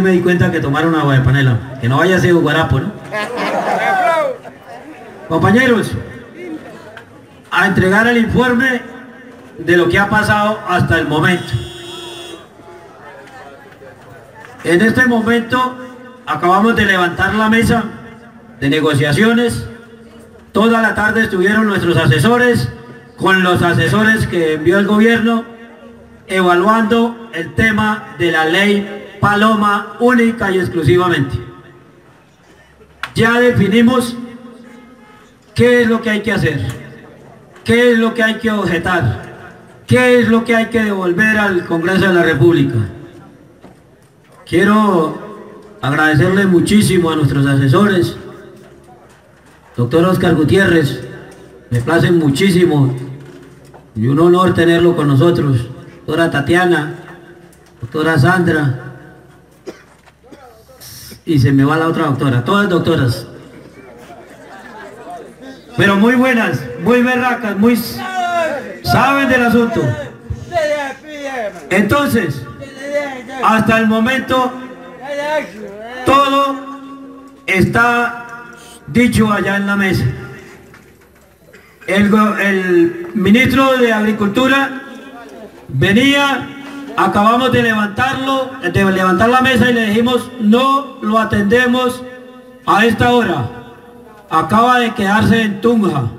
me di cuenta que tomaron agua de panela. Que no vaya a ser guarapo, ¿no? Compañeros, a entregar el informe de lo que ha pasado hasta el momento. En este momento acabamos de levantar la mesa de negociaciones. Toda la tarde estuvieron nuestros asesores con los asesores que envió el gobierno evaluando el tema de la ley Paloma única y exclusivamente. Ya definimos qué es lo que hay que hacer, qué es lo que hay que objetar, qué es lo que hay que devolver al Congreso de la República. Quiero agradecerle muchísimo a nuestros asesores, doctor Oscar Gutiérrez, me place muchísimo y un honor tenerlo con nosotros, doctora Tatiana, doctora Sandra, y se me va la otra doctora, todas doctoras. Pero muy buenas, muy berracas, muy saben del asunto. Entonces, hasta el momento todo está dicho allá en la mesa. El, el ministro de Agricultura venía, acabamos de levantarlo, de levantar la mesa y le dijimos no lo atendemos a esta hora. Acaba de quedarse en Tunja.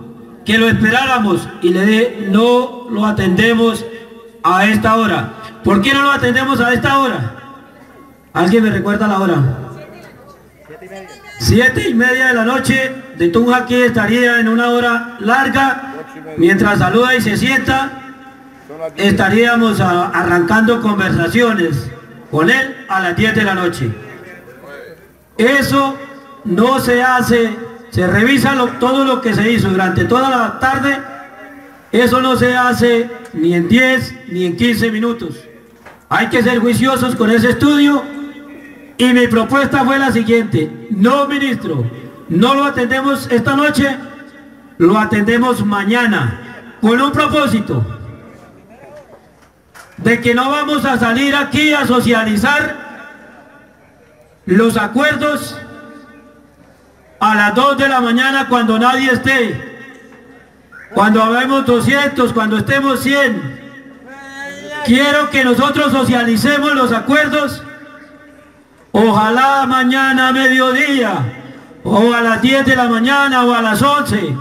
Que lo esperáramos y le dije no lo atendemos a esta hora. ¿Por qué no lo atendemos a esta hora? ¿Alguien me recuerda la hora? Siete y media de la noche de Tunja aquí estaría en una hora larga. Mientras saluda y se sienta, estaríamos arrancando conversaciones con él a las 10 de la noche. Eso no se hace, se revisa todo lo que se hizo durante toda la tarde, eso no se hace ni en 10 ni en 15 minutos. Hay que ser juiciosos con ese estudio. Y mi propuesta fue la siguiente, no ministro, no lo atendemos esta noche, lo atendemos mañana, con un propósito, de que no vamos a salir aquí a socializar los acuerdos a las 2 de la mañana cuando nadie esté, cuando habemos 200, cuando estemos 100. Quiero que nosotros socialicemos los acuerdos, ojalá mañana a mediodía, o a las 10 de la mañana, o a las 11.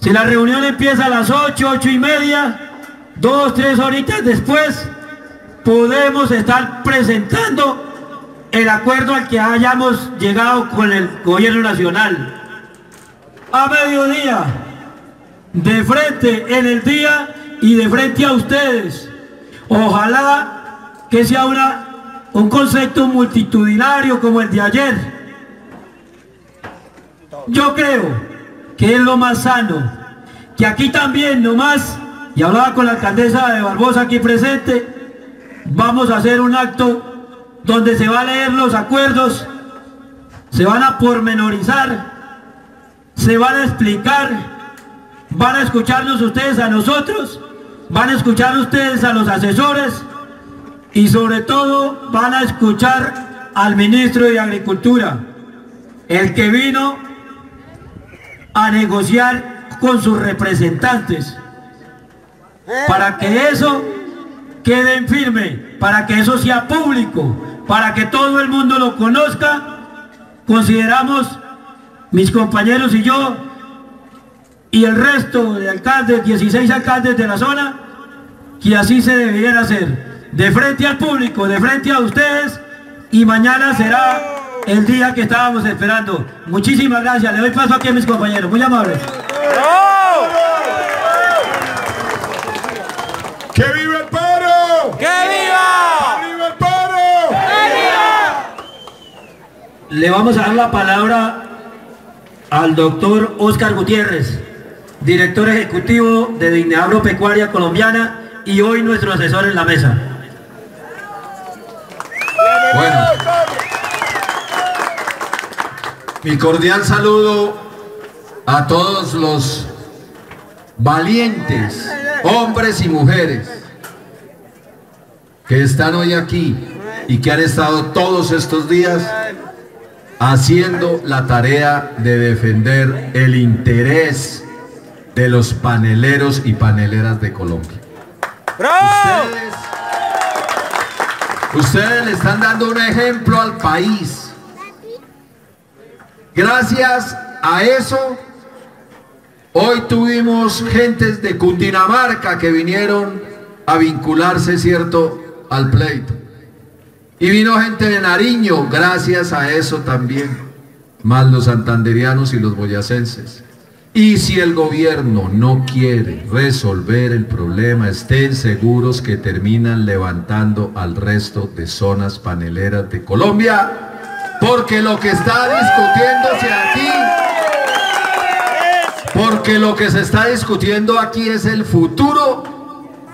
Si la reunión empieza a las 8, 8 y media, dos, tres horitas después, podemos estar presentando el acuerdo al que hayamos llegado con el gobierno nacional. A mediodía, de frente en el día y de frente a ustedes. Ojalá que sea una, un concepto multitudinario como el de ayer. Yo creo que es lo más sano, que aquí también nomás, y hablaba con la alcaldesa de Barbosa aquí presente, vamos a hacer un acto donde se va a leer los acuerdos, se van a pormenorizar, se van a explicar, van a escucharnos ustedes a nosotros, van a escuchar ustedes a los asesores y sobre todo van a escuchar al ministro de Agricultura, el que vino a negociar con sus representantes para que eso quede en firme, para que eso sea público, para que todo el mundo lo conozca, consideramos mis compañeros y yo y el resto de alcaldes, 16 alcaldes de la zona, que así se debiera hacer, de frente al público, de frente a ustedes, y mañana será el día que estábamos esperando. Muchísimas gracias, le doy paso aquí a mis compañeros, muy amables. ¡Que viva el viva! ¡Que viva! Le vamos a dar la palabra al doctor Oscar Gutiérrez. director ejecutivo de Dignidad Agropecuaria Colombiana y hoy nuestro asesor en la mesa. Bueno, mi cordial saludo a todos los valientes, hombres y mujeres, que están hoy aquí y que han estado todos estos días haciendo la tarea de defender el interés de los paneleros y paneleras de Colombia. Ustedes, ustedes le están dando un ejemplo al país. Gracias a eso, hoy tuvimos gentes de Cundinamarca que vinieron a vincularse, ¿cierto?, al pleito. Y vino gente de Nariño, gracias a eso también, más los santanderianos y los boyacenses. Y si el gobierno no quiere resolver el problema, estén seguros que terminan levantando al resto de zonas paneleras de Colombia, porque lo que está discutiéndose aquí, porque lo que se está discutiendo aquí es el futuro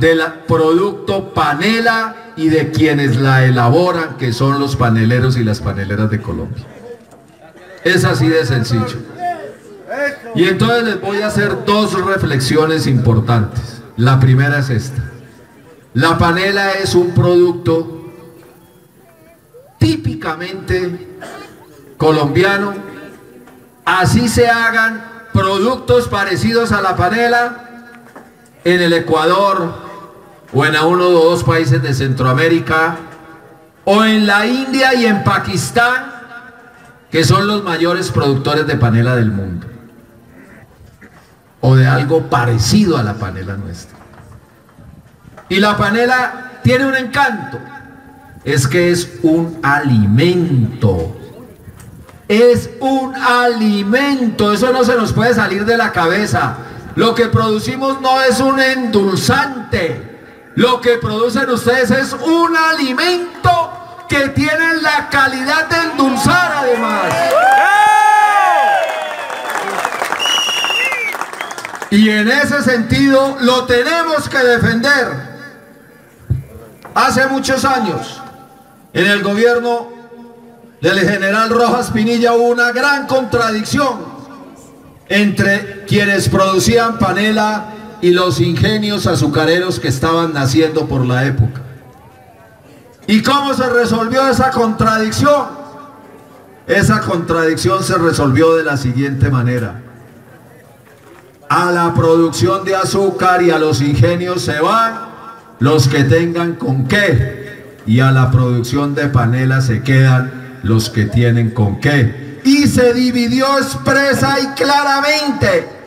del producto panela y de quienes la elaboran, que son los paneleros y las paneleras de Colombia. Es así de sencillo. Y entonces les voy a hacer dos reflexiones importantes. La primera es esta. La panela es un producto típicamente colombiano. Así se hagan productos parecidos a la panela en el Ecuador o en uno o dos países de Centroamérica o en la India y en Pakistán que son los mayores productores de panela del mundo o de algo parecido a la panela nuestra. Y la panela tiene un encanto, es que es un alimento. Es un alimento, eso no se nos puede salir de la cabeza. Lo que producimos no es un endulzante. Lo que producen ustedes es un alimento que tiene la calidad de endulzar además. Y en ese sentido lo tenemos que defender. Hace muchos años, en el gobierno del general Rojas Pinilla hubo una gran contradicción entre quienes producían panela y los ingenios azucareros que estaban naciendo por la época. ¿Y cómo se resolvió esa contradicción? Esa contradicción se resolvió de la siguiente manera a la producción de azúcar y a los ingenios se van los que tengan con qué y a la producción de panela se quedan los que tienen con qué y se dividió expresa y claramente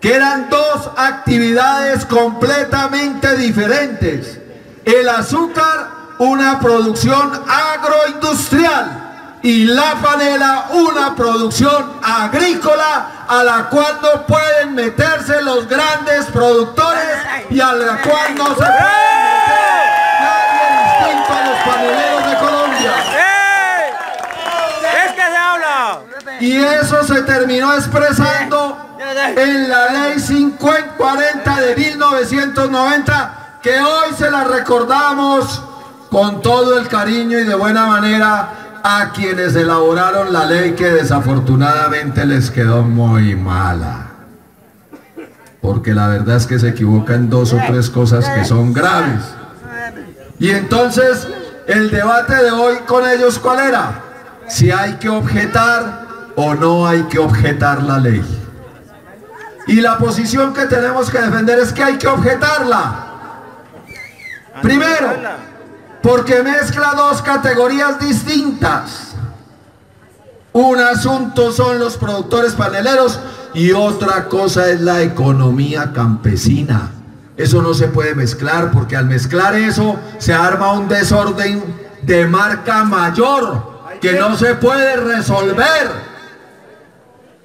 que eran dos actividades completamente diferentes. El azúcar una producción agroindustrial y la panela una producción agrícola a la cual no pueden meterse los grandes productores y a la cual no se puede meter nadie distinto a los paneleros de Colombia. ¡Es que se habla! Y eso se terminó expresando en la ley 5040 de 1990 que hoy se la recordamos con todo el cariño y de buena manera a quienes elaboraron la ley que desafortunadamente les quedó muy mala. Porque la verdad es que se equivocan dos o tres cosas que son graves. Y entonces, el debate de hoy con ellos, ¿cuál era? Si hay que objetar o no hay que objetar la ley. Y la posición que tenemos que defender es que hay que objetarla. Primero, porque mezcla dos categorías distintas. Un asunto son los productores paneleros y otra cosa es la economía campesina. Eso no se puede mezclar porque al mezclar eso se arma un desorden de marca mayor que no se puede resolver.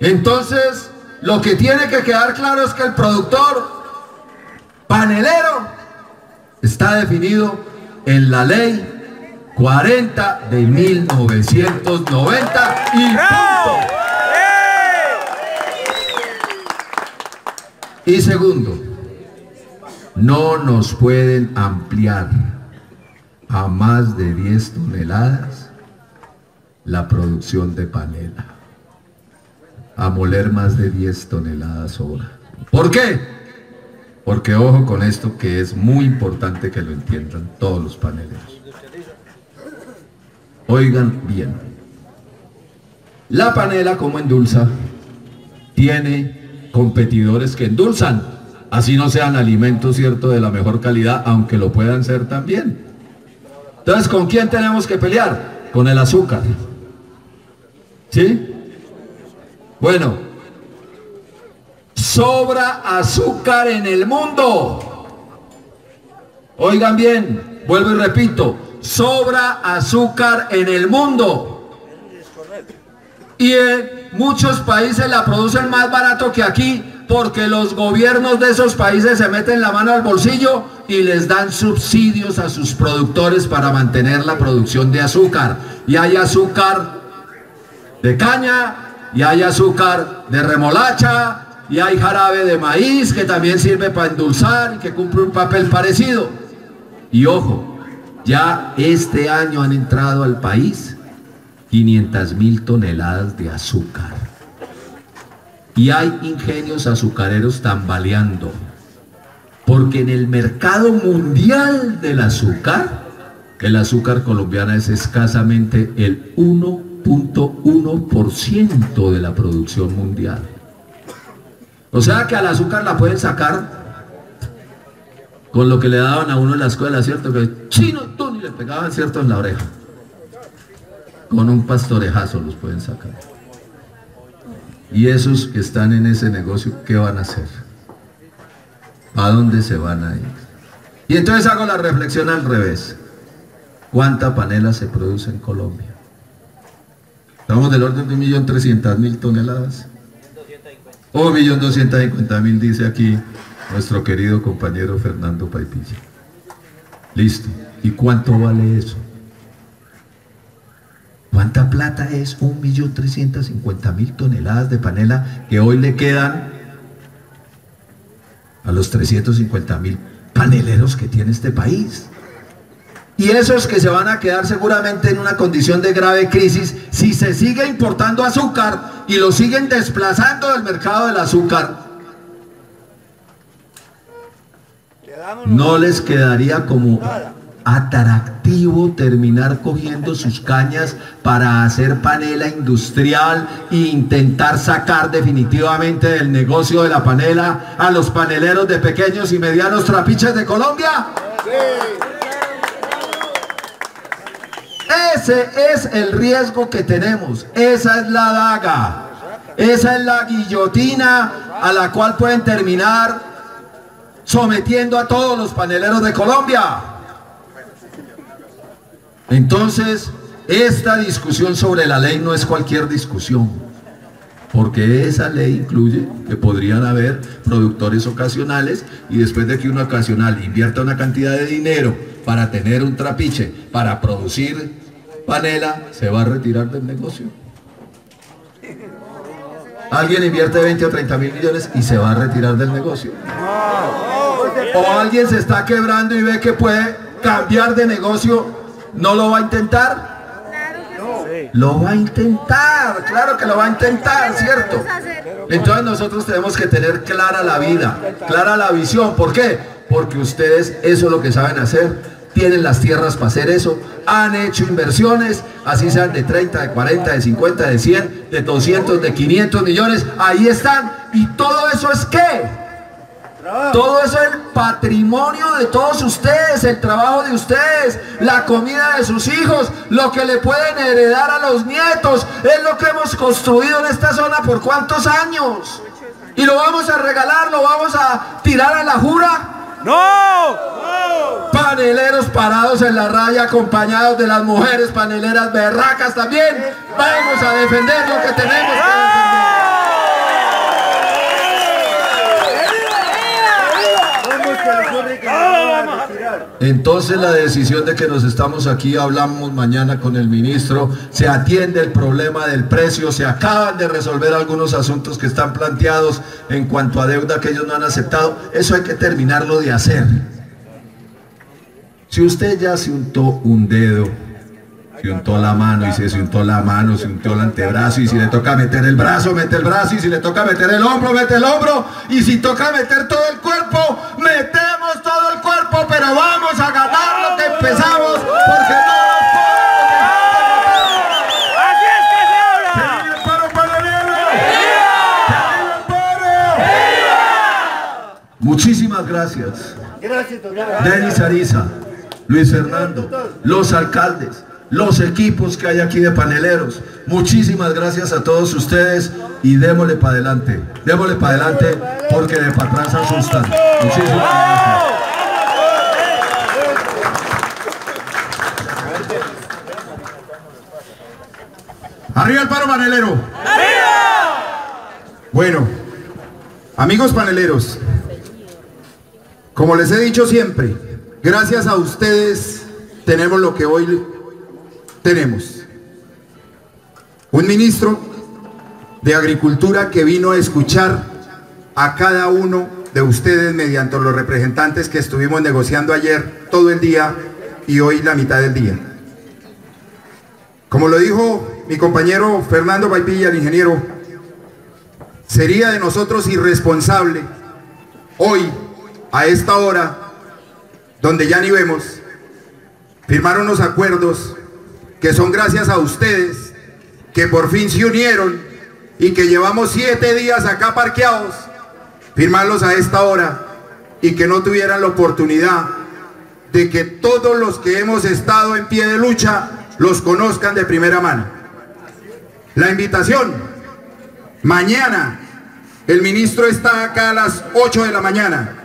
Entonces, lo que tiene que quedar claro es que el productor panelero está definido en la ley 40 de 1990 y punto. Y segundo, no nos pueden ampliar a más de 10 toneladas la producción de panela. A moler más de 10 toneladas hora. ¿Por qué? Porque ojo con esto que es muy importante que lo entiendan todos los paneleros. Oigan bien. La panela como endulza tiene competidores que endulzan, así no sean alimentos cierto de la mejor calidad, aunque lo puedan ser también. Entonces, ¿con quién tenemos que pelear? Con el azúcar. ¿Sí? Bueno, sobra azúcar en el mundo. Oigan bien, vuelvo y repito, sobra azúcar en el mundo. Y en muchos países la producen más barato que aquí porque los gobiernos de esos países se meten la mano al bolsillo y les dan subsidios a sus productores para mantener la producción de azúcar. Y hay azúcar de caña, y hay azúcar de remolacha, y hay jarabe de maíz que también sirve para endulzar y que cumple un papel parecido. Y ojo, ya este año han entrado al país 500 mil toneladas de azúcar. Y hay ingenios azucareros tambaleando. Porque en el mercado mundial del azúcar, el azúcar colombiana es escasamente el 1.1% de la producción mundial. O sea que al azúcar la pueden sacar con lo que le daban a uno en la escuela, ¿cierto? Que chino, tú, y le pegaban, ¿cierto? En la oreja. Con un pastorejazo los pueden sacar. Y esos que están en ese negocio, ¿qué van a hacer? ¿A dónde se van a ir? Y entonces hago la reflexión al revés. ¿Cuánta panela se produce en Colombia? Estamos del orden de 1.300.000 toneladas. O 1.250.000 dice aquí nuestro querido compañero Fernando Paipilla. Listo. ¿Y cuánto vale eso? ¿Cuánta plata es 1.350.000 toneladas de panela que hoy le quedan a los 350.000 paneleros que tiene este país? Y esos que se van a quedar seguramente en una condición de grave crisis si se sigue importando azúcar y lo siguen desplazando del mercado del azúcar. No les quedaría como atractivo terminar cogiendo sus cañas para hacer panela industrial e intentar sacar definitivamente del negocio de la panela a los paneleros de pequeños y medianos trapiches de Colombia. Ese es el riesgo que tenemos, esa es la daga, esa es la guillotina a la cual pueden terminar sometiendo a todos los paneleros de Colombia. Entonces, esta discusión sobre la ley no es cualquier discusión, porque esa ley incluye que podrían haber productores ocasionales y después de que un ocasional invierta una cantidad de dinero para tener un trapiche, para producir panela, se va a retirar del negocio. Alguien invierte 20 o 30 mil millones y se va a retirar del negocio. O alguien se está quebrando y ve que puede cambiar de negocio, ¿no lo va a intentar? Lo va a intentar, claro que lo va a intentar, ¿cierto? Entonces nosotros tenemos que tener clara la vida, clara la visión. ¿Por qué? Porque ustedes eso es lo que saben hacer tienen las tierras para hacer eso, han hecho inversiones, así sean de 30, de 40, de 50, de 100, de 200, de 500 millones, ahí están. ¿Y todo eso es qué? Todo eso es el patrimonio de todos ustedes, el trabajo de ustedes, la comida de sus hijos, lo que le pueden heredar a los nietos, es lo que hemos construido en esta zona por cuántos años. Y lo vamos a regalar, lo vamos a tirar a la jura. ¡No! Paneleros parados en la raya acompañados de las mujeres paneleras berracas también. Vamos a defender lo que tenemos que defender. Entonces la decisión de que nos estamos aquí, hablamos mañana con el ministro, se atiende el problema del precio, se acaban de resolver algunos asuntos que están planteados en cuanto a deuda que ellos no han aceptado. Eso hay que terminarlo de hacer. Si usted ya se untó un dedo, se untó la mano y si se untó la mano, se untó el antebrazo y si le toca meter el brazo, mete el brazo y si le toca meter el hombro, mete el hombro y si toca meter todo el cuerpo, metemos todo el cuerpo, pero vamos a ganar lo que empezamos porque no nos ¡Así es que se. Muchísimas gracias. Gracias, doctor. Denis Ariza, Luis Fernando, los alcaldes, los equipos que hay aquí de paneleros. Muchísimas gracias a todos ustedes y démosle para adelante. Démosle para adelante porque de para atrás asustan. Muchísimas gracias. Arriba el paro panelero. Bueno, amigos paneleros, como les he dicho siempre, gracias a ustedes tenemos lo que hoy tenemos. Un ministro de Agricultura que vino a escuchar a cada uno de ustedes mediante los representantes que estuvimos negociando ayer todo el día y hoy la mitad del día. Como lo dijo mi compañero Fernando Baipilla, el ingeniero, sería de nosotros irresponsable hoy, a esta hora, donde ya ni vemos, firmar unos acuerdos que son gracias a ustedes, que por fin se unieron y que llevamos siete días acá parqueados, firmarlos a esta hora y que no tuvieran la oportunidad de que todos los que hemos estado en pie de lucha los conozcan de primera mano. La invitación, mañana el ministro está acá a las 8 de la mañana.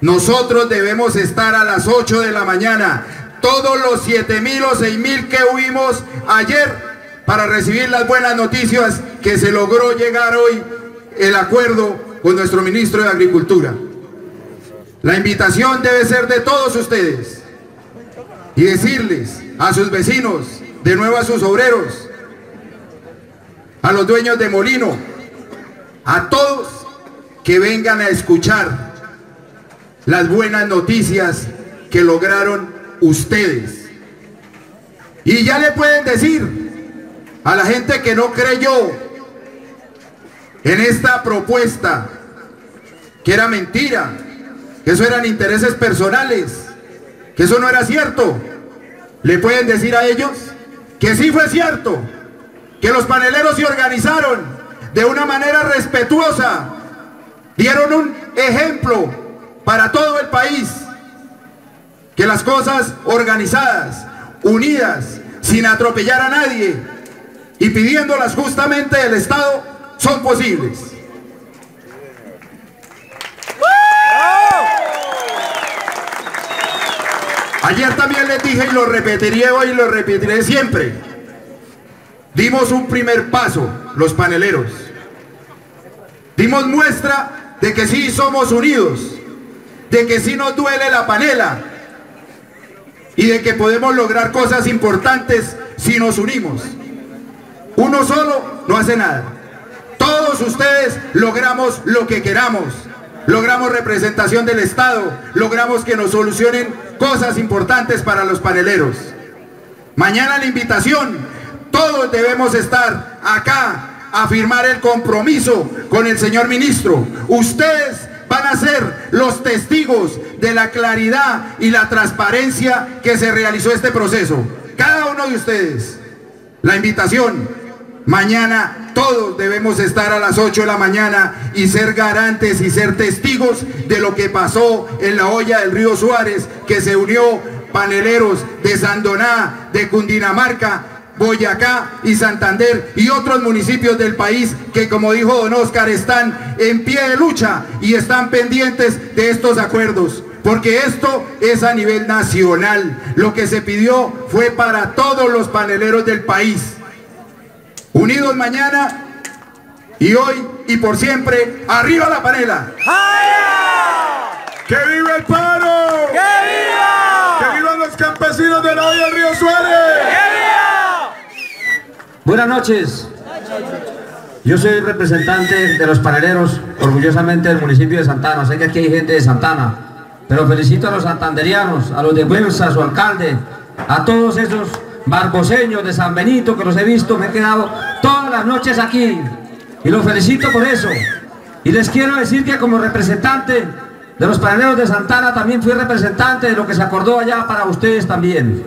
Nosotros debemos estar a las 8 de la mañana. Todos los 7 mil o 6 mil que huimos ayer para recibir las buenas noticias que se logró llegar hoy el acuerdo con nuestro ministro de Agricultura. La invitación debe ser de todos ustedes y decirles a sus vecinos, de nuevo a sus obreros, a los dueños de molino, a todos que vengan a escuchar las buenas noticias que lograron ustedes. Y ya le pueden decir a la gente que no creyó en esta propuesta, que era mentira, que eso eran intereses personales, que eso no era cierto. Le pueden decir a ellos que sí fue cierto, que los paneleros se organizaron de una manera respetuosa, dieron un ejemplo para todo el país, que las cosas organizadas, unidas, sin atropellar a nadie y pidiéndolas justamente del Estado, son posibles. Ayer también les dije y lo repetiré hoy y lo repetiré siempre. Dimos un primer paso, los paneleros. Dimos muestra de que sí somos unidos, de que sí nos duele la panela y de que podemos lograr cosas importantes si nos unimos. Uno solo no hace nada. Todos ustedes logramos lo que queramos. Logramos representación del Estado, logramos que nos solucionen cosas importantes para los paneleros. Mañana la invitación, todos debemos estar acá a firmar el compromiso con el señor ministro. Ustedes van a ser los testigos de la claridad y la transparencia que se realizó este proceso. Cada uno de ustedes. La invitación, mañana todos debemos estar a las 8 de la mañana y ser garantes y ser testigos de lo que pasó en la olla del río Suárez, que se unió paneleros de Sandoná, de Cundinamarca, Boyacá y Santander y otros municipios del país que como dijo don Oscar están en pie de lucha y están pendientes de estos acuerdos porque esto es a nivel nacional lo que se pidió fue para todos los paneleros del país unidos mañana y hoy y por siempre arriba la panela ¡Que viva el paro! ¡Que viva! ¡Que vivan los campesinos de la Río Suárez! ¡Que viva! Buenas noches. Yo soy representante de los paneleros, orgullosamente del municipio de Santana. Sé que aquí hay gente de Santana, pero felicito a los santanderianos, a los de Huelsa, a su alcalde, a todos esos barboseños de San Benito que los he visto. Me he quedado todas las noches aquí y los felicito por eso. Y les quiero decir que como representante de los paneleros de Santana también fui representante de lo que se acordó allá para ustedes también.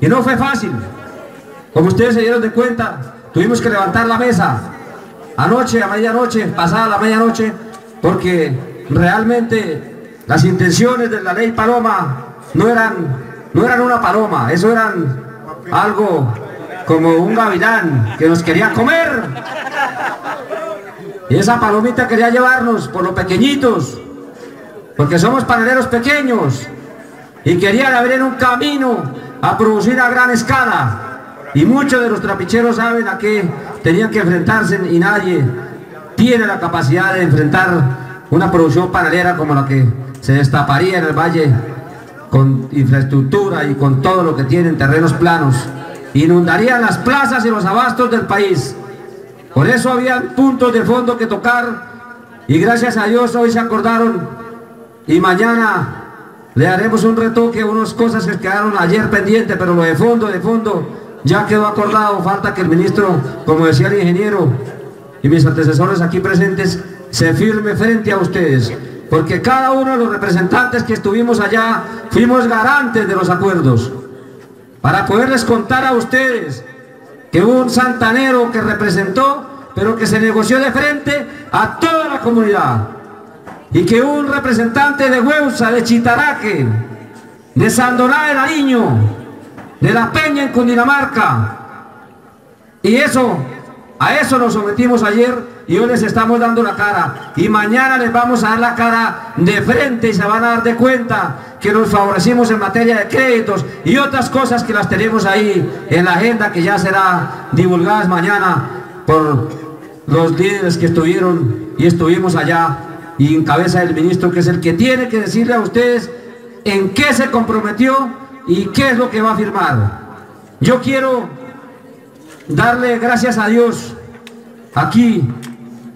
Y no fue fácil. Como ustedes se dieron de cuenta, tuvimos que levantar la mesa anoche, a medianoche, pasada la medianoche, porque realmente las intenciones de la ley Paloma no eran, no eran una paloma, eso eran algo como un gavilán que nos quería comer. Y esa palomita quería llevarnos por los pequeñitos, porque somos paneleros pequeños, y querían abrir un camino a producir a gran escala. Y muchos de los trapicheros saben a qué tenían que enfrentarse y nadie tiene la capacidad de enfrentar una producción panelera como la que se destaparía en el valle con infraestructura y con todo lo que tienen terrenos planos. Inundarían las plazas y los abastos del país. Por eso había puntos de fondo que tocar y gracias a Dios hoy se acordaron y mañana le haremos un retoque a unas cosas que quedaron ayer pendientes, pero lo de fondo, de fondo, ya quedó acordado, falta que el ministro, como decía el ingeniero y mis antecesores aquí presentes, se firme frente a ustedes, porque cada uno de los representantes que estuvimos allá fuimos garantes de los acuerdos, para poderles contar a ustedes que un santanero que representó, pero que se negoció de frente a toda la comunidad, y que un representante de Hueusa, de Chitaraque, de Sandoná de Nariño, de la Peña en Cundinamarca. Y eso, a eso nos sometimos ayer y hoy les estamos dando la cara. Y mañana les vamos a dar la cara de frente y se van a dar de cuenta que nos favorecimos en materia de créditos y otras cosas que las tenemos ahí en la agenda que ya será divulgadas mañana por los líderes que estuvieron y estuvimos allá y en cabeza del ministro que es el que tiene que decirle a ustedes en qué se comprometió y qué es lo que va a firmar. Yo quiero darle gracias a Dios aquí,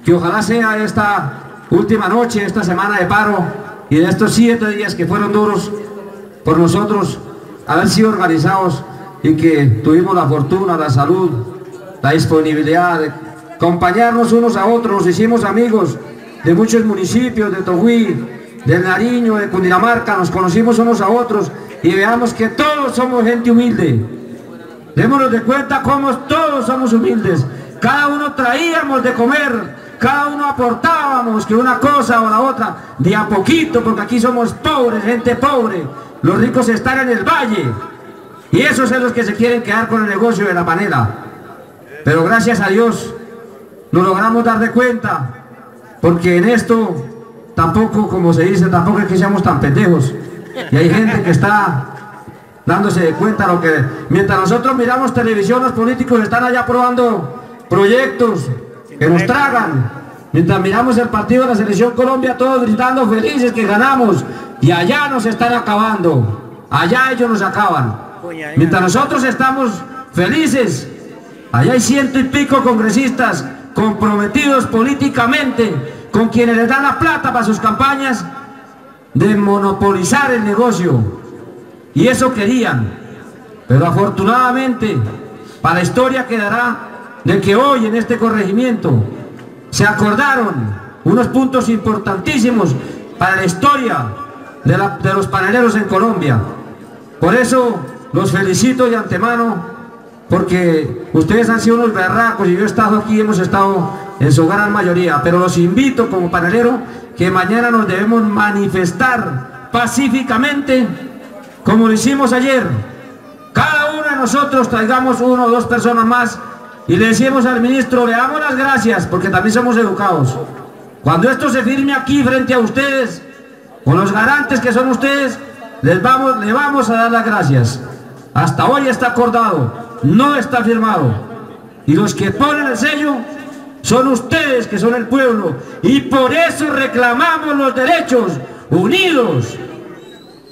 que ojalá sea esta última noche, esta semana de paro y de estos siete días que fueron duros por nosotros haber sido organizados y que tuvimos la fortuna, la salud, la disponibilidad de acompañarnos unos a otros, nos hicimos amigos de muchos municipios, de Tohuí, del Nariño, de Cundinamarca, nos conocimos unos a otros y veamos que todos somos gente humilde. Démonos de cuenta cómo todos somos humildes. Cada uno traíamos de comer, cada uno aportábamos que una cosa o la otra, de a poquito, porque aquí somos pobres, gente pobre. Los ricos están en el valle. Y esos son los que se quieren quedar con el negocio de la panela. Pero gracias a Dios nos logramos dar de cuenta, porque en esto tampoco, como se dice, tampoco es que seamos tan pendejos. Y hay gente que está dándose de cuenta lo que... Mientras nosotros miramos televisión, los políticos están allá aprobando proyectos que nos tragan. Mientras miramos el partido de la Selección Colombia, todos gritando felices que ganamos. Y allá nos están acabando. Allá ellos nos acaban. Mientras nosotros estamos felices, allá hay ciento y pico congresistas comprometidos políticamente con quienes les dan la plata para sus campañas de monopolizar el negocio. Y eso querían. Pero afortunadamente, para la historia quedará de que hoy en este corregimiento se acordaron unos puntos importantísimos para la historia de, los paneleros en Colombia. Por eso los felicito de antemano porque ustedes han sido unos berracos y yo he estado aquí, hemos estado en su gran mayoría, pero los invito como panelero que mañana nos debemos manifestar pacíficamente como lo hicimos ayer. Cada uno de nosotros traigamos uno o dos personas más y le decimos al ministro, le damos las gracias porque también somos educados. Cuando esto se firme aquí frente a ustedes, con los garantes que son ustedes, les vamos, le vamos a dar las gracias. Hasta hoy está acordado, no está firmado. Y los que ponen el sello son ustedes que son el pueblo y por eso reclamamos los derechos unidos.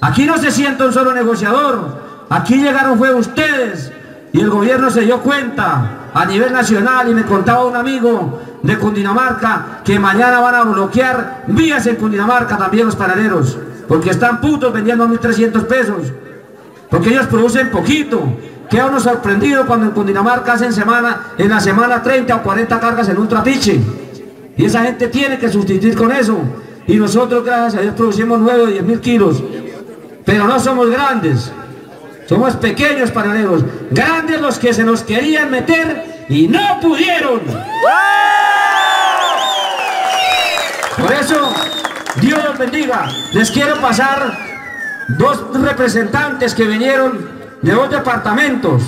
Aquí no se sienta un solo negociador, aquí llegaron fue ustedes y el gobierno se dio cuenta a nivel nacional y me contaba un amigo de Cundinamarca que mañana van a bloquear vías en Cundinamarca también los panaderos, porque están putos vendiendo a 1.300 pesos, porque ellos producen poquito. Queda uno sorprendido cuando en Cundinamarca hacen semana, en la semana 30 o 40 cargas en un trapiche. Y esa gente tiene que sustituir con eso. Y nosotros, gracias a Dios, producimos 9 o 10 mil kilos. Pero no somos grandes. Somos pequeños panaderos. Grandes los que se nos querían meter y no pudieron. Por eso, Dios los bendiga. Les quiero pasar dos representantes que vinieron de dos departamentos.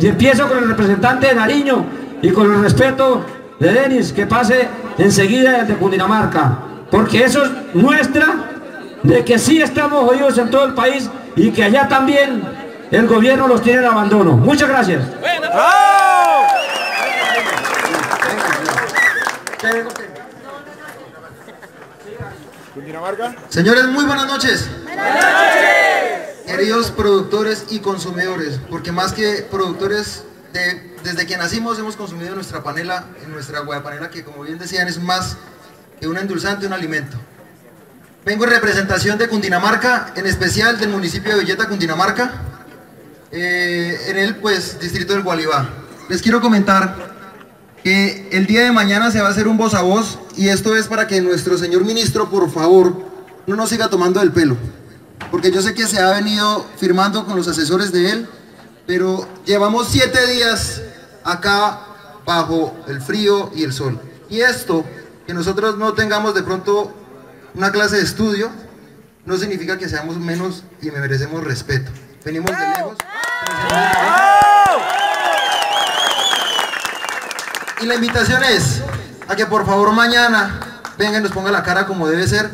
Y empiezo con el representante de Nariño y con el respeto de Denis, que pase enseguida el de Cundinamarca. Porque eso muestra de que sí estamos oídos en todo el país y que allá también el gobierno los tiene en abandono. Muchas gracias. Señores, muy buenas noches. Queridos productores y consumidores, porque más que productores, de- desde que nacimos hemos consumido nuestra panela, nuestra guayapanela, que como bien decían es más que un endulzante, un alimento. Vengo en representación de Cundinamarca, en especial del municipio de Villeta, Cundinamarca, eh, en el pues distrito del Gualibá. Les quiero comentar que el día de mañana se va a hacer un voz a voz y esto es para que nuestro señor ministro, por favor, no nos siga tomando el pelo. Porque yo sé que se ha venido firmando con los asesores de él, pero llevamos siete días acá bajo el frío y el sol. Y esto, que nosotros no tengamos de pronto una clase de estudio, no significa que seamos menos y merecemos respeto. Venimos de lejos. Y la invitación es a que por favor mañana vengan y nos pongan la cara como debe ser,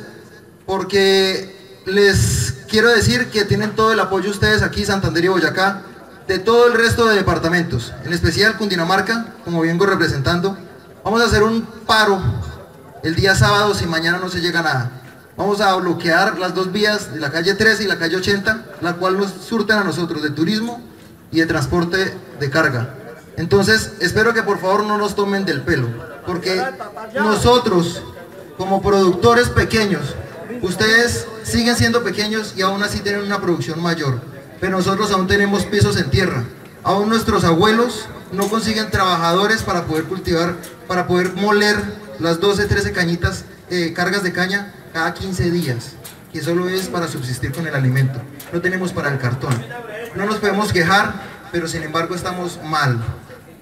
porque les quiero decir que tienen todo el apoyo ustedes aquí, Santander y Boyacá, de todo el resto de departamentos, en especial Cundinamarca, como vengo representando. Vamos a hacer un paro el día sábado si mañana no se llega nada. Vamos a bloquear las dos vías de la calle 13 y la calle 80, la cual nos surten a nosotros de turismo y de transporte de carga. Entonces, espero que por favor no nos tomen del pelo, porque nosotros, como productores pequeños, ustedes siguen siendo pequeños y aún así tienen una producción mayor, pero nosotros aún tenemos pisos en tierra. Aún nuestros abuelos no consiguen trabajadores para poder cultivar, para poder moler las 12, 13 cañitas, eh, cargas de caña cada 15 días, que solo es para subsistir con el alimento. No tenemos para el cartón. No nos podemos quejar, pero sin embargo estamos mal.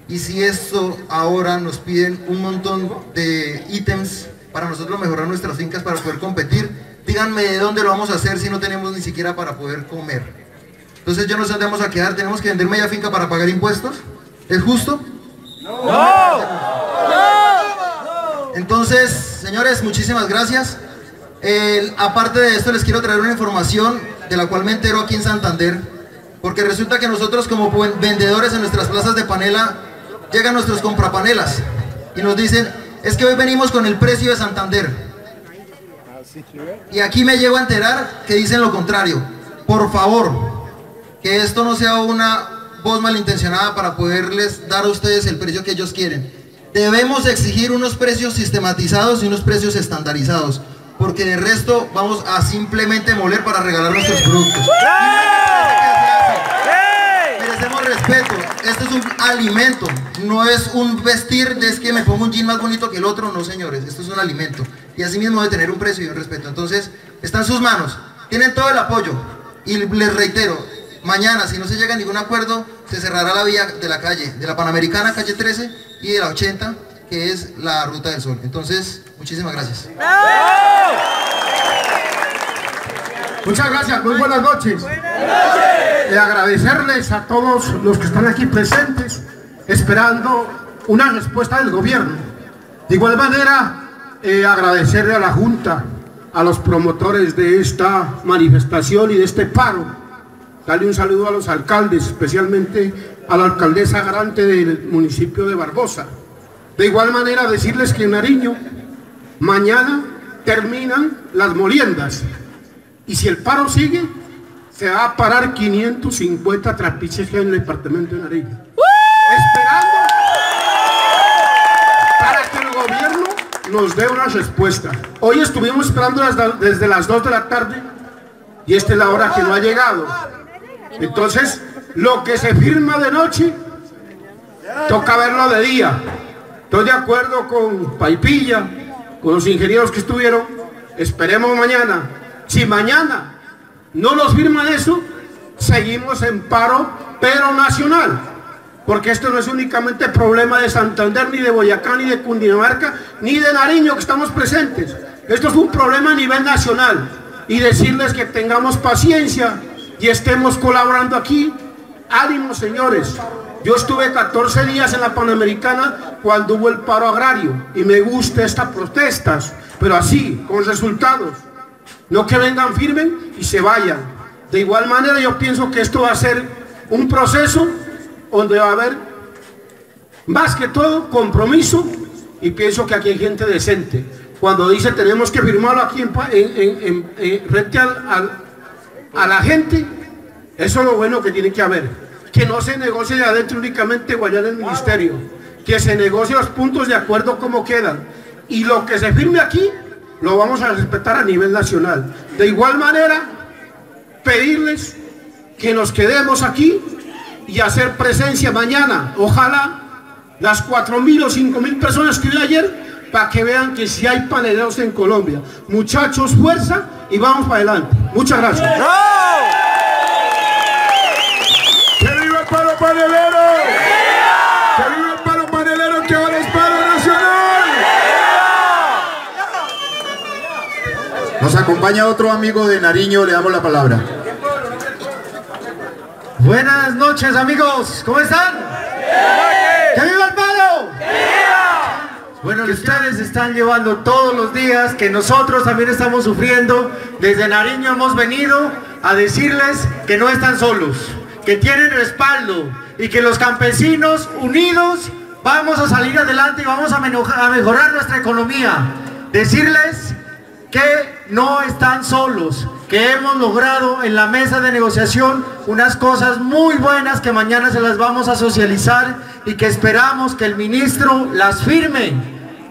Y si esto ahora nos piden un montón de ítems para nosotros mejorar nuestras fincas para poder competir, díganme de dónde lo vamos a hacer si no tenemos ni siquiera para poder comer. Entonces yo no sé dónde vamos a quedar, tenemos que vender media finca para pagar impuestos. ¿Es justo? Entonces, señores, muchísimas gracias. El- aparte de esto, les quiero traer una información de la cual me entero aquí en Santander, porque resulta que nosotros como vendedores en nuestras plazas de panela, llegan nuestros comprapanelas y nos dicen, es que hoy venimos con el precio de Santander. Y aquí me llego a enterar que dicen lo contrario. Por favor, que esto no sea una voz malintencionada para poderles dar a ustedes el precio que ellos quieren. Debemos exigir unos precios sistematizados y unos precios estandarizados, porque de resto vamos a simplemente moler para regalar nuestros productos. Respeto. Esto es un alimento, no es un vestir de es que me pongo un jean más bonito que el otro, no señores, esto es un alimento. Y así mismo debe tener un precio y un respeto. Entonces, está en sus manos, tienen todo el apoyo. Y les reitero, mañana si no se llega a ningún acuerdo, se cerrará la vía de la calle, de la Panamericana, calle 13, y de la 80, que es la Ruta del Sol. Entonces, muchísimas gracias. Muchas gracias, muy buenas noches. Y agradecerles a todos los que están aquí presentes, esperando una respuesta del gobierno. De igual manera, eh, agradecerle a la Junta, a los promotores de esta manifestación y de este paro. Darle un saludo a los alcaldes, especialmente a la alcaldesa garante del municipio de Barbosa. De igual manera, decirles que en Nariño, mañana terminan las moliendas. Y si el paro sigue, se va a parar 550 trapiches en el departamento de Nariño. Esperando para que el gobierno nos dé una respuesta. Hoy estuvimos esperando desde las 2 de la tarde y esta es la hora que no ha llegado. Entonces, lo que se firma de noche, toca verlo de día. Estoy de acuerdo con Paipilla, con los ingenieros que estuvieron. Esperemos mañana si mañana no nos firman eso, seguimos en paro, pero nacional. Porque esto no es únicamente problema de Santander, ni de Boyacá, ni de Cundinamarca, ni de Nariño que estamos presentes. Esto es un problema a nivel nacional. Y decirles que tengamos paciencia y estemos colaborando aquí. Ánimo, señores. Yo estuve 14 días en la Panamericana cuando hubo el paro agrario y me gusta estas protestas, pero así, con resultados. No que vengan, firmen y se vayan. De igual manera yo pienso que esto va a ser un proceso donde va a haber más que todo compromiso y pienso que aquí hay gente decente. Cuando dice tenemos que firmarlo aquí en, en- en- en- en- frente a la gente, eso es lo bueno que tiene que haber. Que no se negocie de adentro únicamente en el ministerio. Que se negocie los puntos de acuerdo como quedan. Y lo que se firme aquí, lo vamos a respetar a nivel nacional. De igual manera, pedirles que nos quedemos aquí y hacer presencia mañana. Ojalá las 4.000 o 5.000 personas que vi ayer para que vean que si hay paneleros en Colombia. Muchachos, fuerza y vamos para adelante. Muchas gracias. ¡Que viva el paro panelero! Nos acompaña otro amigo de Nariño, le damos la palabra. Buenas noches amigos, ¿cómo están? ¡Que viva el paro! Bueno, que ustedes están llevando todos los días, que nosotros también estamos sufriendo. Desde Nariño hemos venido a decirles que no están solos, que tienen respaldo y que los campesinos unidos vamos a salir adelante y vamos a mejorar nuestra economía. Decirles que no están solos, que hemos logrado en la mesa de negociación unas cosas muy buenas que mañana se las vamos a socializar y que esperamos que el ministro las firme,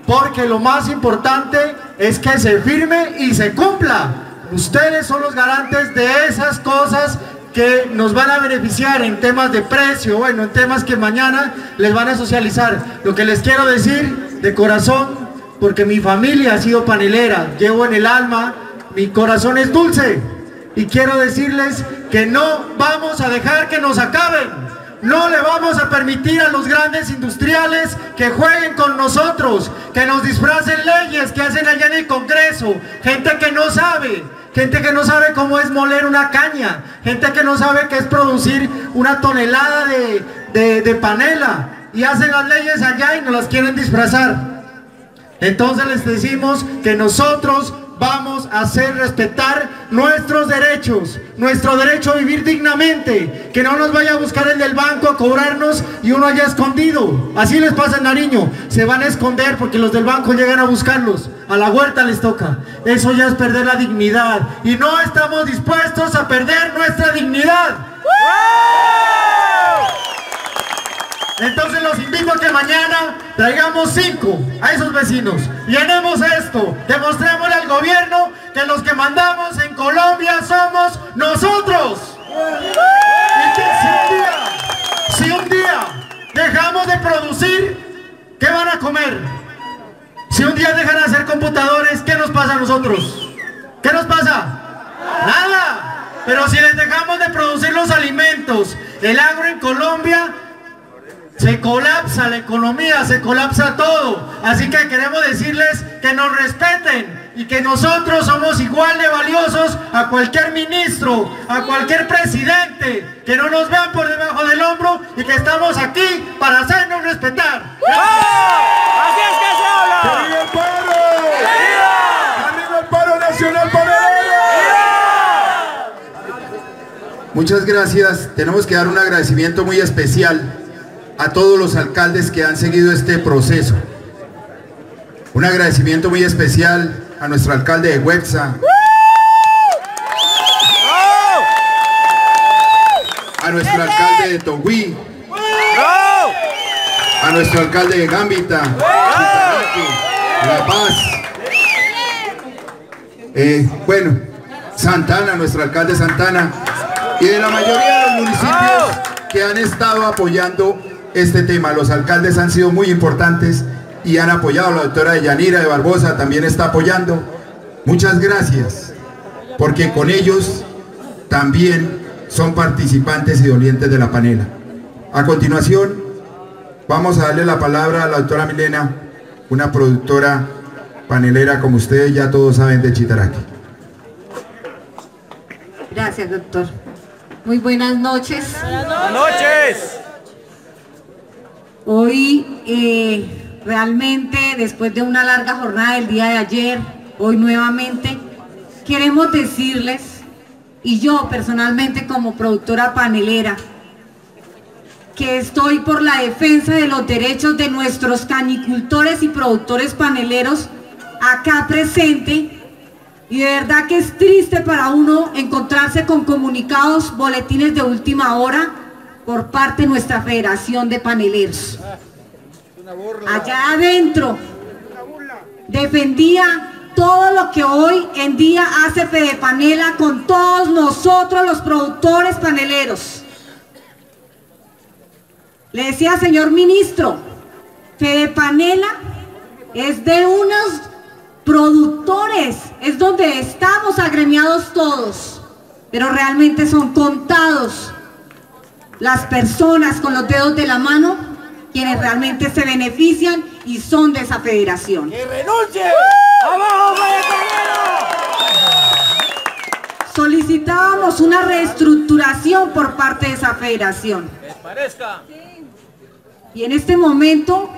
porque lo más importante es que se firme y se cumpla. Ustedes son los garantes de esas cosas que nos van a beneficiar en temas de precio, bueno, en temas que mañana les van a socializar. Lo que les quiero decir de corazón porque mi familia ha sido panelera, llevo en el alma, mi corazón es dulce. Y quiero decirles que no vamos a dejar que nos acaben, no le vamos a permitir a los grandes industriales que jueguen con nosotros, que nos disfracen leyes que hacen allá en el Congreso, gente que no sabe, gente que no sabe cómo es moler una caña, gente que no sabe qué es producir una tonelada de, de- panela. Y hacen las leyes allá y nos las quieren disfrazar. Entonces les decimos que nosotros vamos a hacer respetar nuestros derechos, nuestro derecho a vivir dignamente, que no nos vaya a buscar el del banco a cobrarnos y uno haya escondido. Así les pasa en Nariño, se van a esconder porque los del banco llegan a buscarlos, a la huerta les toca. Eso ya es perder la dignidad y no estamos dispuestos a perder nuestra dignidad. Entonces los invito a que mañana traigamos cinco a esos vecinos. Llenemos esto. Demostrémosle al gobierno que los que mandamos en Colombia somos nosotros. Y que si un día, si un día dejamos de producir, ¿qué van a comer? Si un día dejan de hacer computadores, ¿qué nos pasa a nosotros? ¿Qué nos pasa? Nada. Pero si les dejamos de producir los alimentos, el agro en Colombia se colapsa la economía, se colapsa todo. Así que queremos decirles que nos respeten y que nosotros somos igual de valiosos a cualquier ministro, a cualquier presidente, que no nos vean por debajo del hombro y que estamos aquí para hacernos respetar. ¡Así es que se ¡Que habla! viva el paro! ¡Que viva el paro nacional panelero! Muchas gracias. Tenemos que dar un agradecimiento muy especial a todos los alcaldes que han seguido este proceso. Un agradecimiento muy especial a nuestro alcalde de Huepsa, a nuestro alcalde de Togüí, a nuestro alcalde de Gambita, La Paz. Eh, bueno, Santana, nuestro alcalde Santana, y de la mayoría de los municipios que han estado apoyando este tema. Los alcaldes han sido muy importantes y han apoyado. La doctora de Yanira de Barbosa también está apoyando. Muchas gracias, porque con ellos también son participantes y dolientes de la panela. A continuación, vamos a darle la palabra a la doctora Milena, una productora panelera como ustedes ya todos saben de Chitaraqui. Gracias, doctor. Muy buenas noches. Buenas noches. Hoy eh, realmente, después de una larga jornada del día de ayer, hoy nuevamente, queremos decirles, y yo personalmente como productora panelera, que estoy por la defensa de los derechos de nuestros canicultores y productores paneleros acá presente y de verdad que es triste para uno encontrarse con comunicados, boletines de última hora por parte de nuestra Federación de Paneleros. Allá adentro defendía todo lo que hoy en día hace Fede Panela con todos nosotros los productores paneleros. Le decía, señor ministro, Fede Panela es de unos productores, es donde estamos agremiados todos, pero realmente son contados las personas con los dedos de la mano quienes realmente se benefician y son de esa federación. ¡Que renuncie! ¡Abajo, Solicitábamos una reestructuración por parte de esa federación. ¡Les parezca! Y en este momento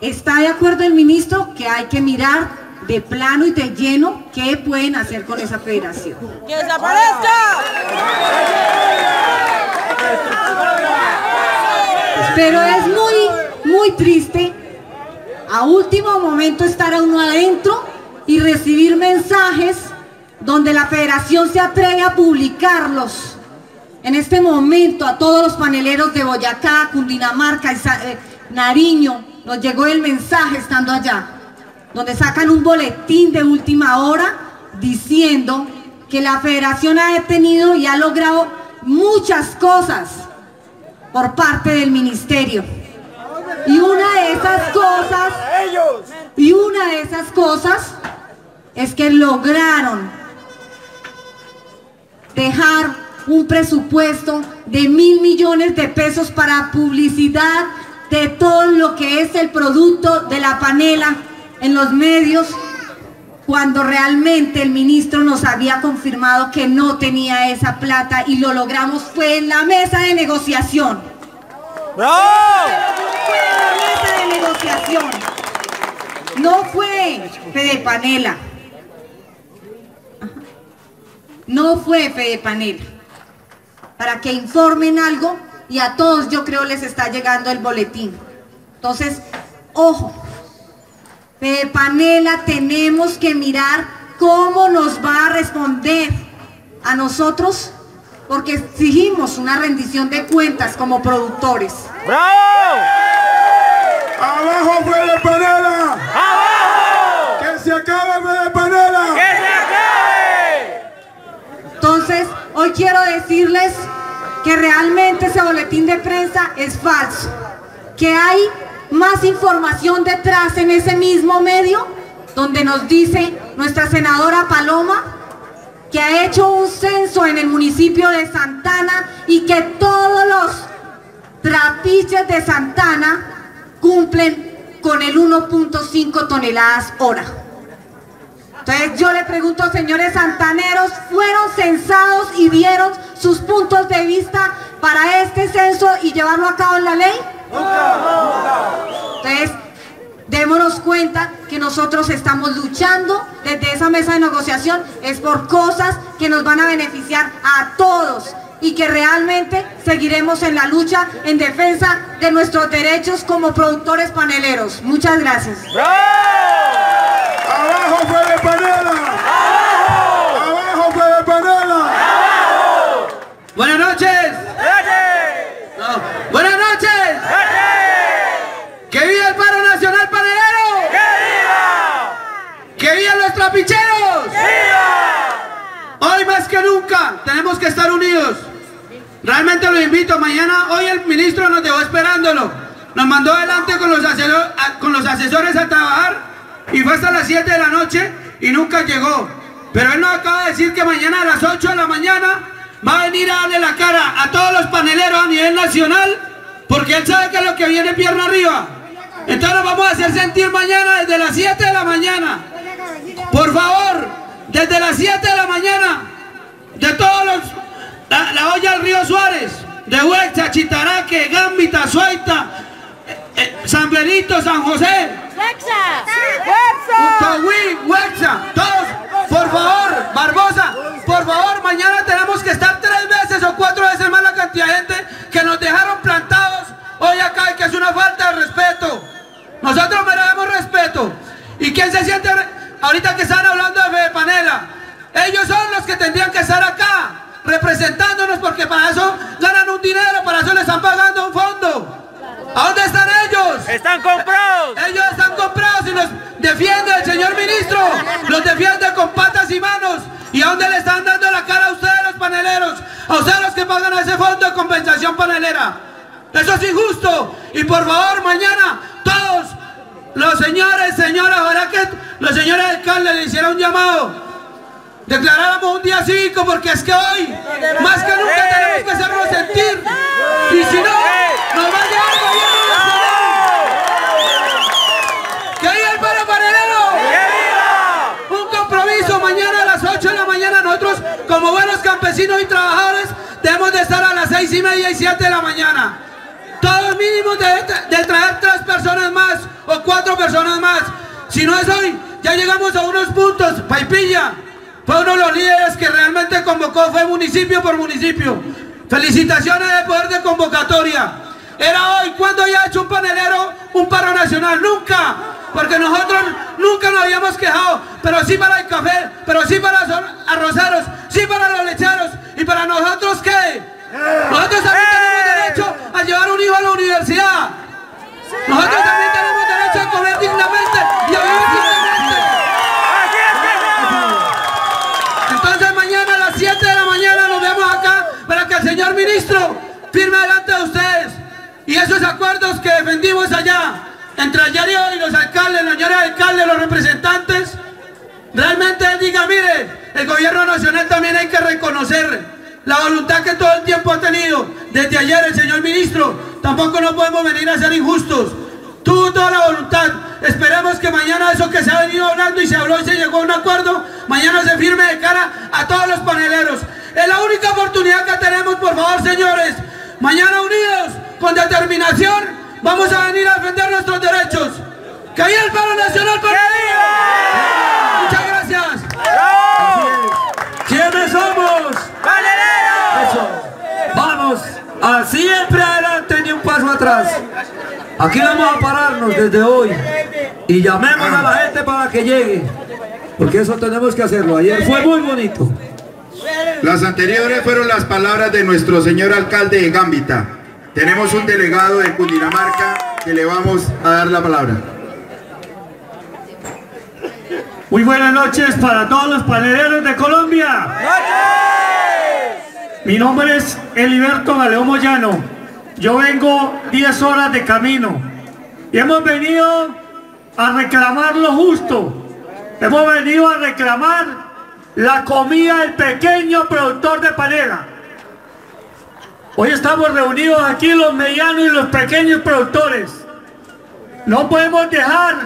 está de acuerdo el ministro que hay que mirar de plano y de lleno qué pueden hacer con esa federación. ¡Que desaparezca! Pero es muy, muy triste a último momento estar a uno adentro y recibir mensajes donde la federación se atreve a publicarlos. En este momento a todos los paneleros de Boyacá, Cundinamarca eh, Nariño nos llegó el mensaje estando allá, donde sacan un boletín de última hora diciendo que la federación ha detenido y ha logrado muchas cosas por parte del ministerio. Y una de esas cosas, y una de esas cosas es que lograron dejar un presupuesto de mil millones de pesos para publicidad de todo lo que es el producto de la panela en los medios, cuando realmente el ministro nos había confirmado que no tenía esa plata y lo logramos fue en la mesa de negociación. ¡Bravo! Fue en la mesa de negociación. No fue Fede Panela. No fue Fede Panela. Para que informen algo y a todos yo creo les está llegando el boletín. Entonces, ojo. Fede Panela tenemos que mirar cómo nos va a responder a nosotros porque exigimos una rendición de cuentas como productores. ¡Bravo! ¡Abajo Fede Panela! ¡Abajo! ¡Que se acabe Fede Panela! ¡Que se acabe! Entonces, hoy quiero decirles que realmente ese boletín de prensa es falso, que hay más información detrás en ese mismo medio, donde nos dice nuestra senadora Paloma que ha hecho un censo en el municipio de Santana y que todos los trapiches de Santana cumplen con el 1.5 toneladas hora. Entonces yo le pregunto, señores santaneros, ¿fueron censados y dieron sus puntos de vista para este censo y llevarlo a cabo en la ley? Entonces, démonos cuenta que nosotros estamos luchando desde esa mesa de negociación, es por cosas que nos van a beneficiar a todos y que realmente seguiremos en la lucha en defensa de nuestros derechos como productores paneleros. Muchas gracias. ¡Abajo Fede Panela! ¡Abajo Fede Panela! Buenas noches. No, Buenas noches. ¡Que viva el paro nacional panelero! ¡Que viva! los trapicheros! Hoy más nunca tenemos que estar unidos. Realmente lo invito. Mañana, hoy el ministro nos dejó esperándolo. Nos mandó adelante los, con los asesores a trabajar y fue hasta las 7 de la noche y nunca llegó. Pero él nos acaba de decir que mañana a las 8 de la mañana va a venir a darle la cara a todos los paneleros a nivel nacional porque él sabe que es lo que viene pierna arriba. Entonces nos vamos a hacer sentir mañana desde las 7 de la mañana. Por favor, desde las 7 de la mañana, de todos los, la, la olla del río Suárez, de Huexa, Chitaraque, Gambita, Suaita, eh, eh, San Benito, San José, Utawí, Huexa, todos, por favor, Barbosa, por favor, mañana tenemos que estar tres veces o cuatro veces más la cantidad de gente que nos dejaron plantados hoy acá y que es una falta de respeto. Nosotros merecemos respeto. ¿Y quién se siente ahorita que están hablando de Fede Panela? Ellos son los que tendrían que estar acá representándonos porque para eso ganan un dinero, para eso le están pagando un fondo. ¿A dónde están ellos? ¡Están comprados! Ellos están comprados y los defiende el señor ministro. Los defiende con patas y manos. ¿Y a dónde le están dando la cara a ustedes los paneleros? A ustedes los que pagan ese fondo de compensación panelera. Eso es injusto. Y por favor, mañana todos los señores, señoras, ojalá que los señores alcaldes le hicieran un llamado. Declaráramos un día cívico porque es que hoy, más que nunca, tenemos que hacernos sentir. Y si no, nos va a llevar nacional. ¡Que viva el paro panelero! Un compromiso mañana a las 8 de la mañana. Nosotros, como buenos campesinos y trabajadores, debemos de estar a las 6 y media y 7 de la mañana. Todos mínimos de, de traer tres personas más o cuatro personas más. Si no es hoy, ya llegamos a unos puntos. Paipilla fue uno de los líderes que realmente convocó, fue municipio por municipio. Felicitaciones de poder de convocatoria. Era hoy, cuando había hecho un panelero un paro nacional? Nunca. Porque nosotros nunca nos habíamos quejado, pero sí para el café, pero sí para los arroceros, sí para los lecheros. ¿Y para nosotros qué? Nosotros también tenemos derecho a llevar un hijo a la universidad. Nosotros también tenemos derecho a comer dignamente y a vivir ministro firme delante de ustedes. Y esos acuerdos que defendimos allá, entre ayer y hoy, los alcaldes, los señores alcaldes, los representantes, realmente él diga, mire, el gobierno nacional también hay que reconocer la voluntad que todo el tiempo ha tenido. Desde ayer el señor ministro, tampoco no podemos venir a ser injustos. Tuvo toda la voluntad. Esperemos que mañana eso que se ha venido hablando y se habló y se llegó a un acuerdo, mañana se firme de cara a todos los paneleros. Oportunidad que tenemos, por favor, señores. Mañana unidos, con determinación, vamos a venir a defender nuestros derechos. ¡Que viva el paro nacional! ¡Que viva! Muchas gracias. ¿Quiénes somos? Eso. Vamos, a siempre adelante ni un paso atrás. Aquí vamos a pararnos desde hoy y llamemos a la gente para que llegue. Porque eso tenemos que hacerlo. Ayer fue muy bonito. Las anteriores fueron las palabras de nuestro señor alcalde de Gambita. Tenemos un delegado de Cundinamarca que le vamos a dar la palabra. Muy buenas noches para todos los paneleros de Colombia. Mi nombre es Eliberto Galeón Moyano. Yo vengo 10 horas de camino y hemos venido a reclamar lo justo. Hemos venido a reclamar la comida del pequeño productor de panela. Hoy estamos reunidos aquí los medianos y los pequeños productores. No podemos dejar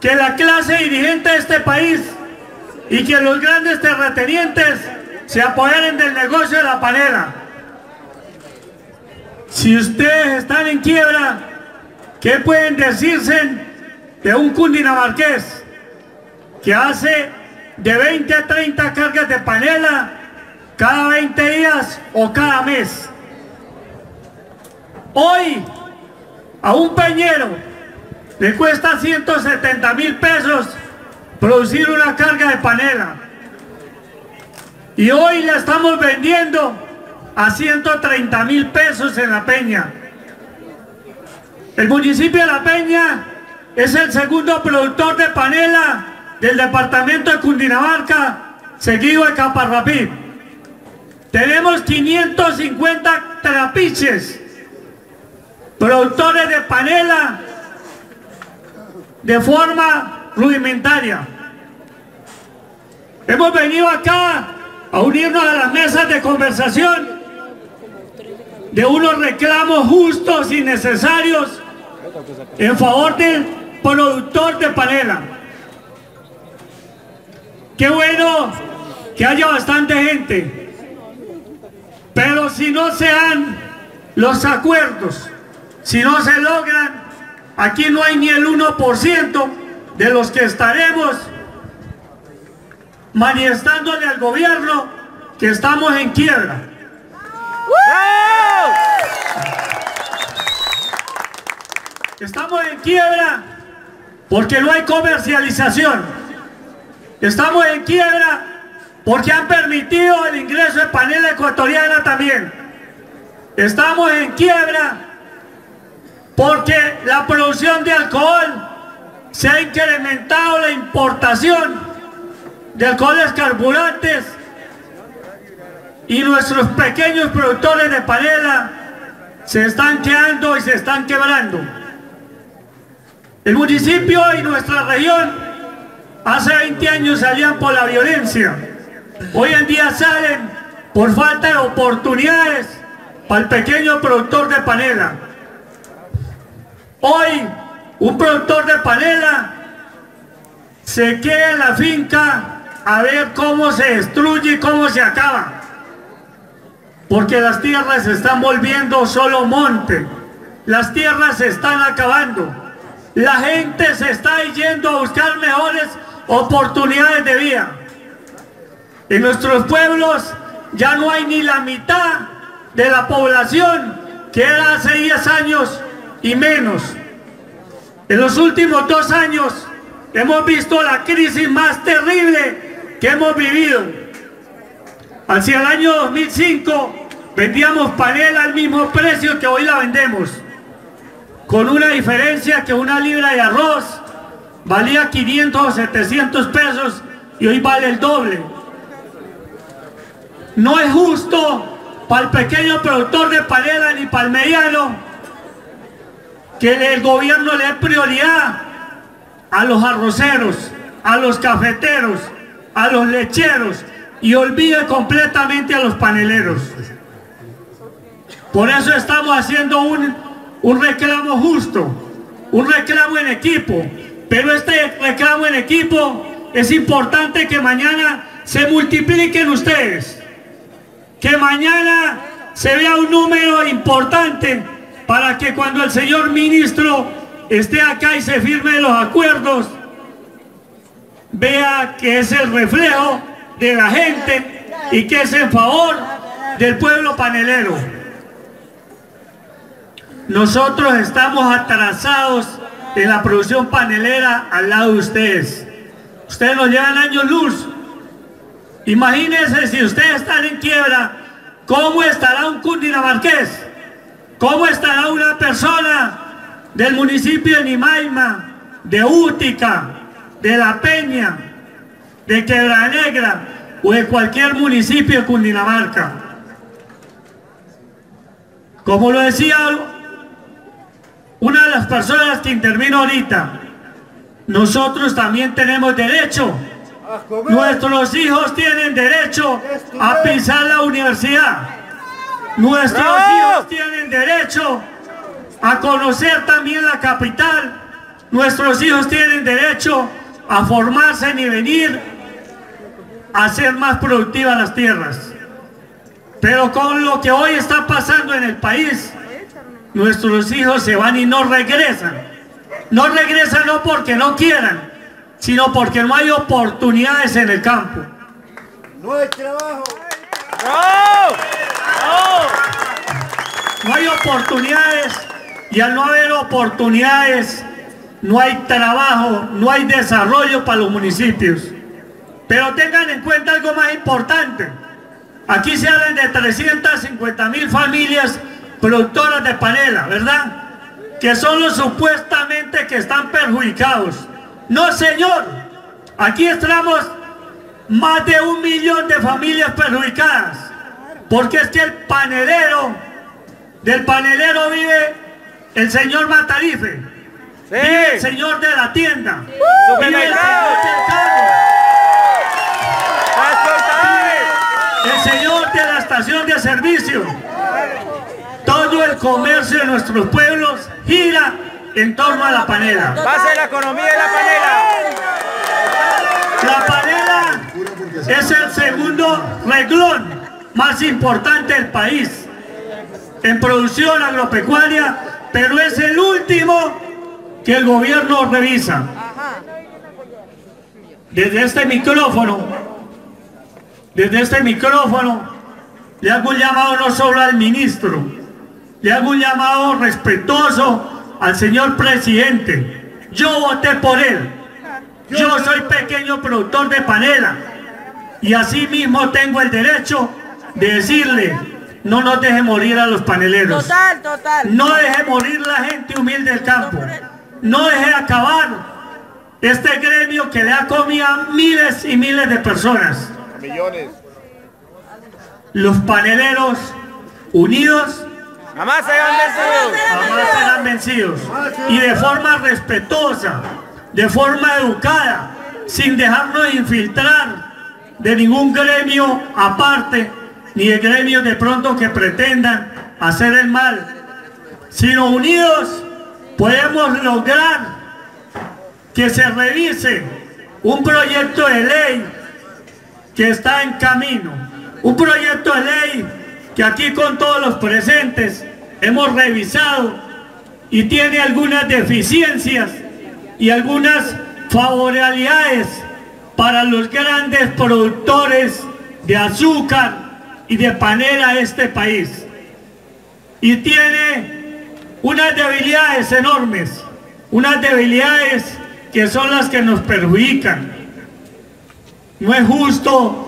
que la clase dirigente de este país y que los grandes terratenientes se apoderen del negocio de la panela. Si ustedes están en quiebra, ¿qué pueden decirse de un cundinamarqués que hace de 20 a 30 cargas de panela cada 20 días o cada mes? Hoy, a un peñero le cuesta 170 mil pesos producir una carga de panela. Y hoy la estamos vendiendo a 130 mil pesos en La Peña. El municipio de La Peña es el segundo productor de panela del departamento de Cundinamarca, seguido de Caparrapí. Tenemos 550 trapiches, productores de panela de forma rudimentaria. Hemos venido acá a unirnos a las mesas de conversación de unos reclamos justos y necesarios en favor del productor de panela. Qué bueno que haya bastante gente, pero si no se dan los acuerdos, si no se logran, aquí no hay ni el 1% de los que estaremos manifestándole al gobierno que estamos en quiebra. Estamos en quiebra porque no hay comercialización. Estamos en quiebra porque han permitido el ingreso de panela ecuatoriana también. Estamos en quiebra porque la producción de alcohol se ha incrementado la importación de alcoholes carburantes y nuestros pequeños productores de panela se están quedando y se están quebrando. El municipio y nuestra región hace 20 años salían por la violencia. Hoy en día salen por falta de oportunidades para el pequeño productor de panela. Hoy un productor de panela se queda en la finca a ver cómo se destruye y cómo se acaba. Porque las tierras se están volviendo solo monte. Las tierras se están acabando. La gente se está yendo a buscar mejores oportunidades de vida. En nuestros pueblos ya no hay ni la mitad de la población que era hace 10 años y menos. En los últimos dos años hemos visto la crisis más terrible que hemos vivido. Hacia el año 2005 vendíamos panela al mismo precio que hoy la vendemos, con una diferencia que una libra de arroz valía 500 o 700 pesos y hoy vale el doble. No es justo para el pequeño productor de panela ni para el mediano que el gobierno le dé prioridad a los arroceros, a los cafeteros, a los lecheros y olvide completamente a los paneleros. Por eso estamos haciendo un, un reclamo justo, un reclamo en equipo, pero este reclamo en equipo es importante que mañana se multipliquen ustedes, que mañana se vea un número importante para que cuando el señor ministro esté acá y se firme los acuerdos, vea que es el reflejo de la gente y que es en favor del pueblo panelero. Nosotros estamos atrasados en la producción panelera al lado de ustedes. Ustedes nos llevan años luz. Imagínense si ustedes están en quiebra, ¿cómo estará un cundinamarqués? ¿Cómo estará una persona del municipio de Nimaima, de Útica, de La Peña, de Quebra Negra o de cualquier municipio de Cundinamarca? Como lo decía una de las personas que intervino ahorita, nosotros también tenemos derecho. Nuestros hijos tienen derecho a pisar la universidad. Nuestros hijos tienen derecho a conocer también la capital. Nuestros hijos tienen derecho a formarse y venir a hacer más productivas las tierras. Pero con lo que hoy está pasando en el país, nuestros hijos se van y no regresan. No regresan no porque no quieran, sino porque no hay oportunidades en el campo. No hay trabajo. No hay oportunidades y al no haber oportunidades no hay trabajo, no hay desarrollo para los municipios. Pero tengan en cuenta algo más importante. Aquí se hablan de 350 mil familias productoras de panela, ¿verdad? Que son los supuestamente que están perjudicados. No, señor. Aquí estamos más de un millón de familias perjudicadas, porque es que el panelero, del panelero vive el señor Matarife, vive el señor de la tienda, vive el señor del carro, el señor de la estación de servicio. Todo el comercio de nuestros pueblos gira en torno a la panela. Base la economía de la panela. La panela es el segundo reglón más importante del país en producción agropecuaria, pero es el último que el gobierno revisa. Desde este micrófono, desde este micrófono, le hago un llamado no solo al ministro, le hago un llamado respetuoso al señor presidente. Yo voté por él. Yo soy pequeño productor de panela y así mismo tengo el derecho de decirle, no nos deje morir a los paneleros. Total, total. No deje morir la gente humilde del campo. No deje acabar este gremio que le ha comido a miles y miles de personas. Millones. Los paneleros unidos Jamás se han vencido. jamás serán vencidos. Y de forma respetuosa, de forma educada, sin dejarnos infiltrar de ningún gremio aparte, ni de gremios de pronto que pretendan hacer el mal, sino unidos podemos lograr que se revise un proyecto de ley que está en camino, un proyecto de ley que aquí con todos los presentes hemos revisado y tiene algunas deficiencias y algunas favorabilidades para los grandes productores de azúcar y de panela de este país. Y tiene unas debilidades enormes, unas debilidades que son las que nos perjudican. No es justo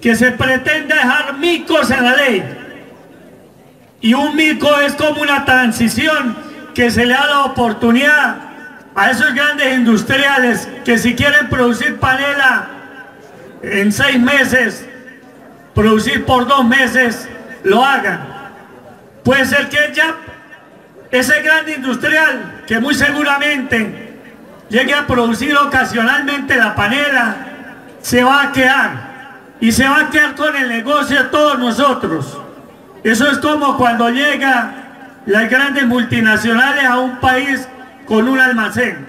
que se pretenda dejar micos en la ley. Y un mico es como una transición que se le da la oportunidad a esos grandes industriales que si quieren producir panela en seis meses, producir por dos meses, lo hagan. Puede ser que ya ese gran industrial que muy seguramente llegue a producir ocasionalmente la panela, se va a quedar y se va a quedar con el negocio de todos nosotros. Eso es como cuando llega las grandes multinacionales a un país con un almacén.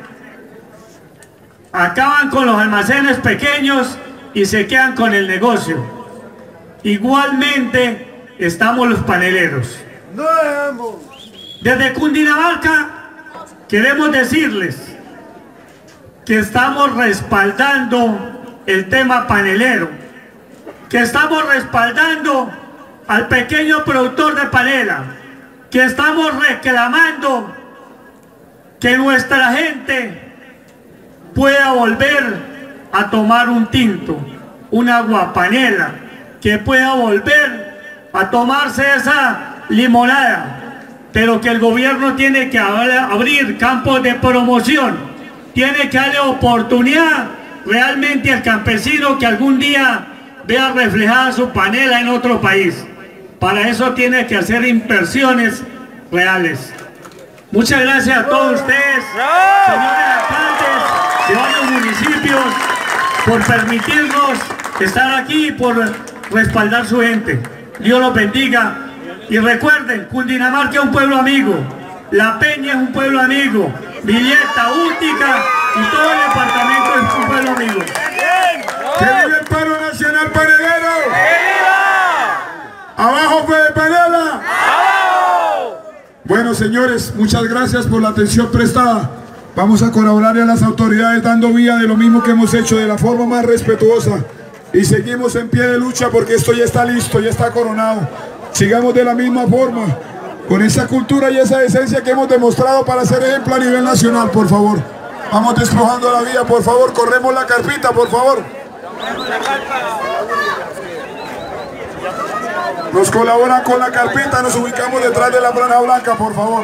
Acaban con los almacenes pequeños y se quedan con el negocio. Igualmente estamos los paneleros. Desde Cundinamarca queremos decirles que estamos respaldando el tema panelero, que estamos respaldando al pequeño productor de panela, que estamos reclamando que nuestra gente pueda volver a tomar un tinto, una agua panela, que pueda volver a tomarse esa limonada, pero que el gobierno tiene que ab- abrir campos de promoción, tiene que darle oportunidad realmente al campesino que algún día vea reflejada su panela en otro país. Para eso tiene que hacer inversiones reales. Muchas gracias a todos ustedes, señores alcaldes de varios municipios, por permitirnos estar aquí y por respaldar su gente. Dios los bendiga. Y recuerden, Cundinamarca es un pueblo amigo, La Peña es un pueblo amigo, Villeta, Útica y todo el departamento es un pueblo amigo. ¡Que vive el paro nacional panelero! ¡Abajo Fede Panela! Bueno, señores, muchas gracias por la atención prestada. Vamos a colaborarle a las autoridades dando vía de lo mismo que hemos hecho de la forma más respetuosa. Y seguimos en pie de lucha porque esto ya está listo, ya está coronado. Sigamos de la misma forma, con esa cultura y esa esencia que hemos demostrado para ser ejemplo a nivel nacional, por favor. Vamos despojando la vía, por favor, corremos la carpita, por favor. Nos colaboran con la carpita, nos ubicamos detrás de la plana blanca, por favor.